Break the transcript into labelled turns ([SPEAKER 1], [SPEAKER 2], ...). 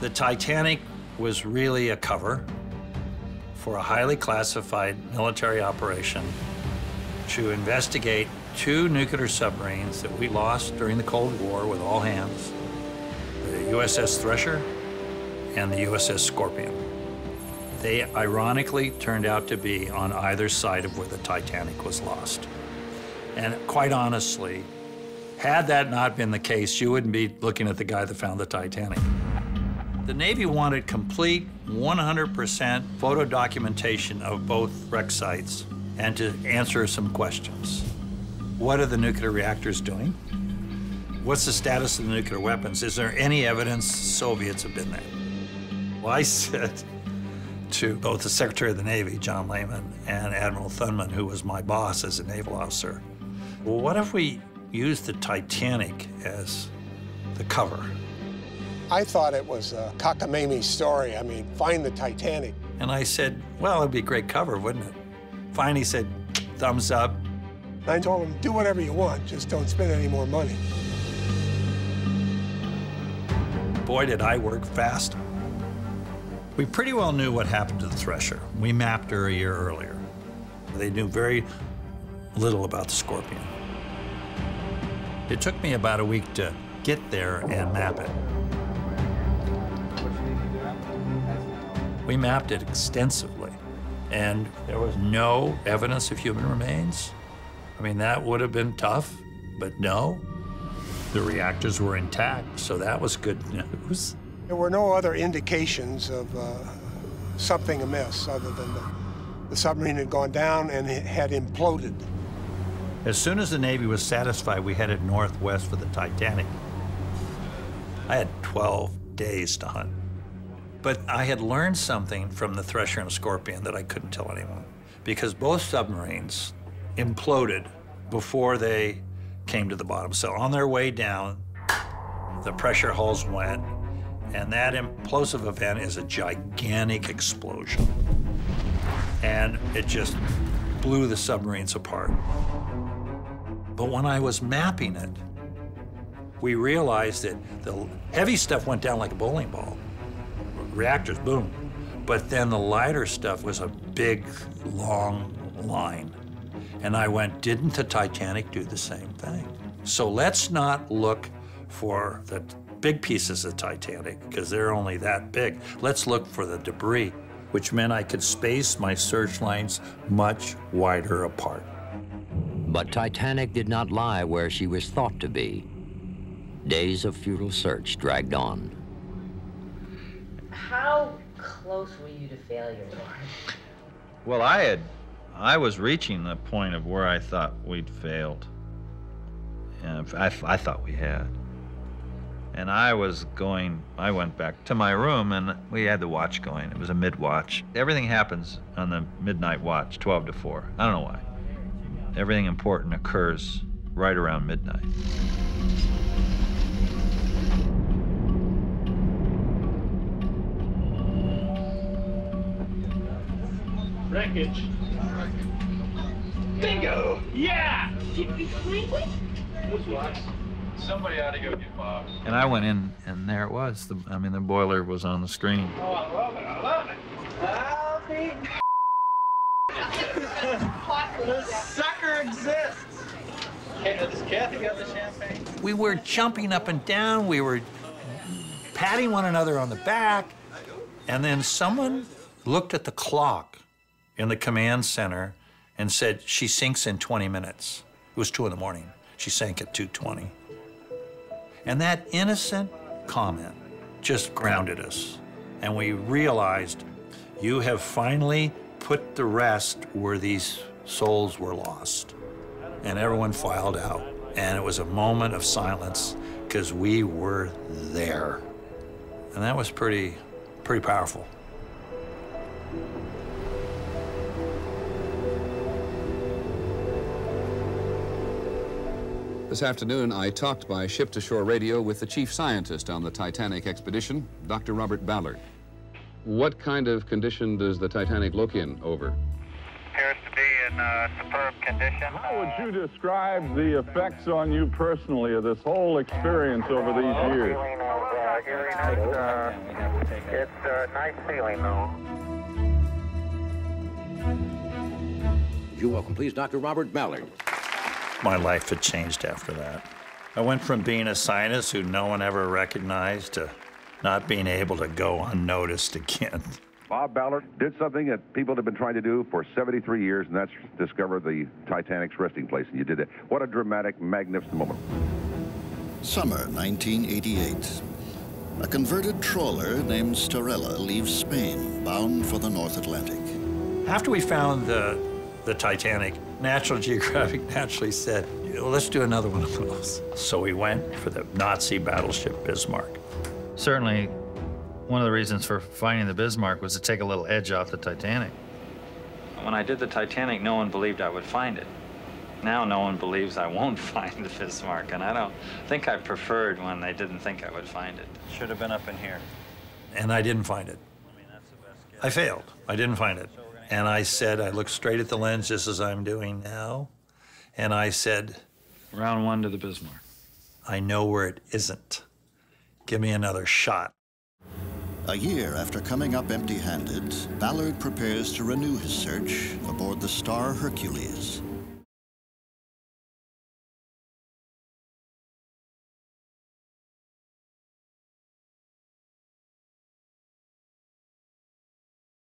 [SPEAKER 1] The Titanic was really a cover for a highly classified military operation to investigate two nuclear submarines that we lost during the Cold War with all hands, the USS Thresher and the USS Scorpion. They ironically turned out to be on either side of where the Titanic was lost. And quite honestly, had that not been the case, you wouldn't be looking at the guy that found the Titanic. The Navy wanted complete 100% photo documentation of both wreck sites and to answer some questions. What are the nuclear reactors doing? What's the status of the nuclear weapons? Is there any evidence Soviets have been there? Well, I said to both the Secretary of the Navy, John Lehman, and Admiral Thunman, who was my boss as a naval officer, well, what if we use the Titanic as the cover?
[SPEAKER 2] I thought it was a cockamamie story. I mean, find the Titanic.
[SPEAKER 1] And I said, well, it'd be a great cover, wouldn't it? Finally said, thumbs up.
[SPEAKER 2] I told him, do whatever you want, just don't spend any more money.
[SPEAKER 1] Boy, did I work fast. We pretty well knew what happened to the Thresher. We mapped her a year earlier. They knew very little about the Scorpion. It took me about a week to get there and map it. We mapped it extensively, and there was no evidence of human remains. I mean, that would have been tough, but no. The reactors were intact, so that was good news.
[SPEAKER 2] There were no other indications of uh, something amiss other than the, the submarine had gone down and it had imploded.
[SPEAKER 1] As soon as the Navy was satisfied, we headed northwest for the Titanic. I had 12 days to hunt. But I had learned something from the Thresher and Scorpion that I couldn't tell anyone because both submarines imploded before they came to the bottom. So on their way down, the pressure hulls went, and that implosive event is a gigantic explosion. And it just blew the submarines apart. But when I was mapping it, we realized that the heavy stuff went down like a bowling ball reactors, boom. But then the lighter stuff was a big, long line. And I went, didn't the Titanic do the same thing? So let's not look for the big pieces of Titanic, because they're only that big. Let's look for the debris, which meant I could space my search lines much wider apart.
[SPEAKER 3] But Titanic did not lie where she was thought to be. Days of futile search dragged on.
[SPEAKER 4] How close were you to failure, Warren?
[SPEAKER 5] Well, I had, I was reaching the point of where I thought we'd failed. And I, I thought we had. And I was going, I went back to my room and we had the watch going. It was a mid watch. Everything happens on the midnight watch, 12 to 4. I don't know why. Everything important occurs right around midnight.
[SPEAKER 6] Wreckage. Bingo! Yeah! Somebody ought to go get Bob.
[SPEAKER 5] And I went in, and there it was. The, I mean, the boiler was on the screen.
[SPEAKER 6] Oh, I love it. I love it. the sucker exists. Hey, does Kathy got the champagne?
[SPEAKER 1] We were jumping up and down. We were patting one another on the back. And then someone looked at the clock in the command center and said, she sinks in 20 minutes. It was two in the morning. She sank at 2.20. And that innocent comment just grounded us. And we realized you have finally put the rest where these souls were lost. And everyone filed out. And it was a moment of silence because we were there. And that was pretty, pretty powerful.
[SPEAKER 7] This afternoon, I talked by ship-to-shore radio with the chief scientist on the Titanic expedition, Dr. Robert Ballard. What kind of condition does the Titanic look in over?
[SPEAKER 8] Appears to be in uh, superb condition.
[SPEAKER 9] How would you describe the effects on you personally of this whole experience over these years?
[SPEAKER 8] Uh, uh, it's a nice feeling though.
[SPEAKER 9] You're welcome, please, Dr. Robert Ballard.
[SPEAKER 1] My life had changed after that. I went from being a scientist who no one ever recognized to not being able to go unnoticed again.
[SPEAKER 10] Bob Ballard did something that people have been trying to do for 73 years, and that's discover the Titanic's resting place. And you did it. What a dramatic, magnificent moment.
[SPEAKER 11] Summer 1988. A converted trawler named Starella leaves Spain, bound for the North Atlantic.
[SPEAKER 1] After we found the, the Titanic, National Geographic naturally said, well, let's do another one of those. So we went for the Nazi battleship Bismarck.
[SPEAKER 5] Certainly, one of the reasons for finding the Bismarck was to take a little edge off the Titanic. When I did the Titanic, no one believed I would find it. Now no one believes I won't find the Bismarck, and I don't think I preferred when they didn't think I would find it. Should have been up in here.
[SPEAKER 1] And I didn't find it. I failed. I didn't find it. And I said, I looked straight at the lens just as I'm doing now, and I said,
[SPEAKER 5] Round one to the Bismarck.
[SPEAKER 1] I know where it isn't. Give me another shot.
[SPEAKER 11] A year after coming up empty handed, Ballard prepares to renew his search aboard the Star Hercules.